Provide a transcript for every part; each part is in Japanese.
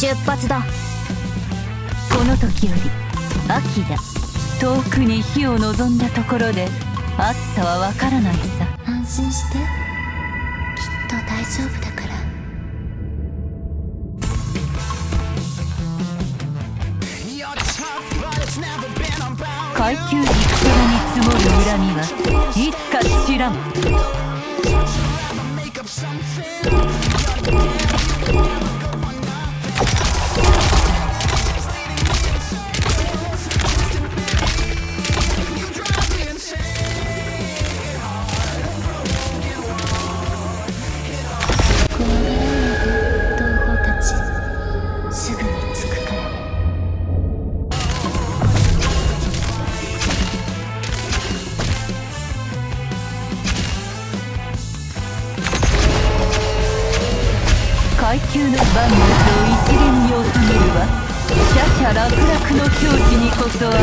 出発だ。この時より秋だ。遠くに火を望んだところで暑さはわからないさ。安心して。きっと大丈夫だから。階級陸からに積もる恨みはいつか知らん級の万物を一元に収めるはシャシャ楽々の境地にこそあれ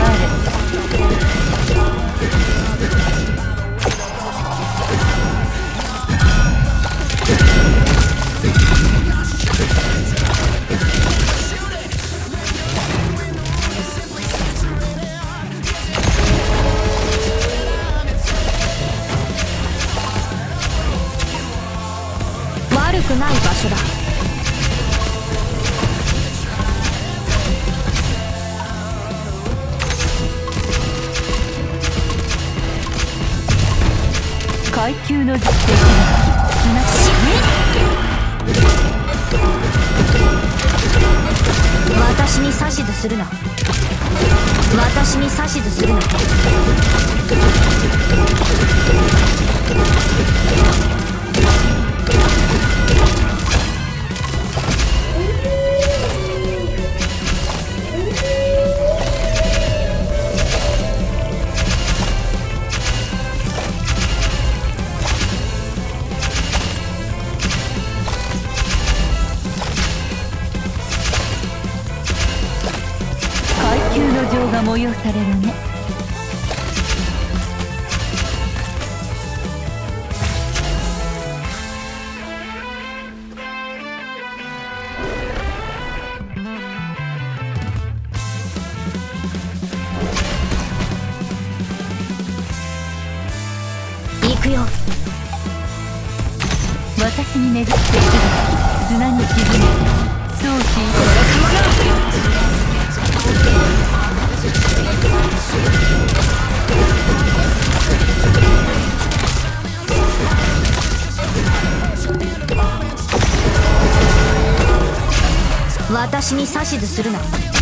悪くない場所だ。階級の実績なきすな私に指図するな。私に指図するな。情が催されるね。行くよ。私に巡ってくる砂に沈め相思私に指図するな。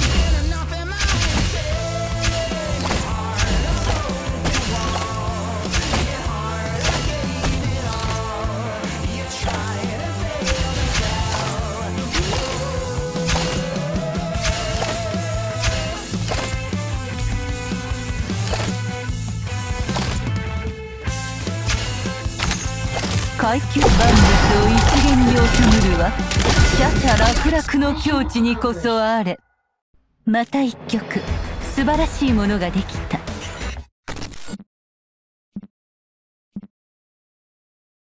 階級万物を一元に収めるはシャシャ楽々の境地にこそあれ。また一曲。素晴らしいものができた。